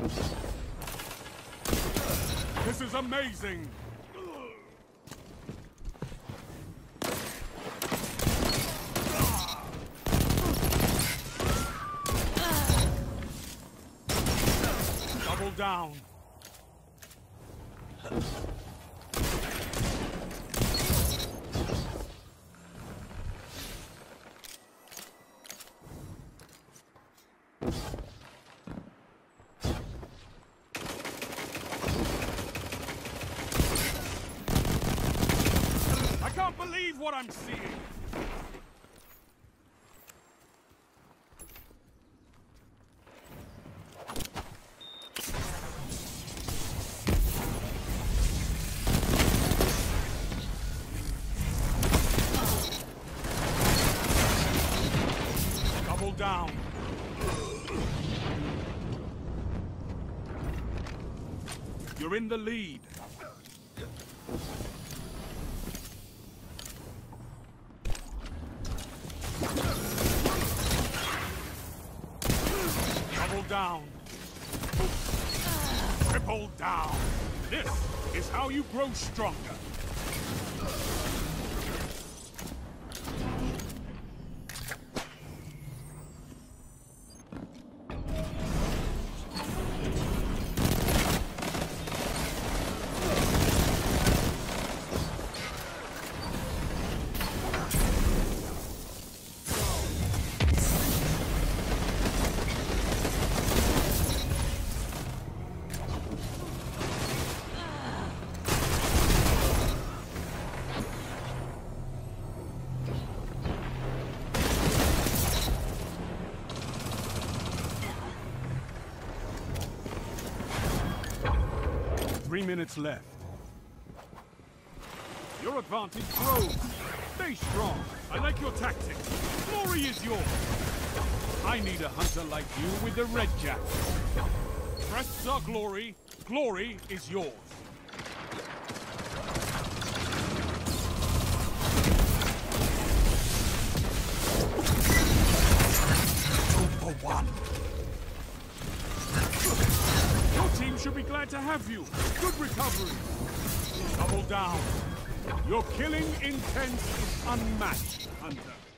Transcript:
This is amazing! Double down. Believe what I'm seeing! Double down. You're in the lead. Double down. Triple down. This is how you grow stronger. Three minutes left. Your advantage grows. Stay strong. I like your tactics. Glory is yours. I need a hunter like you with the red jacket. Crests are glory. Glory is yours. Should be glad to have you. Good recovery. Double down. Your killing intent is unmatched, Hunter.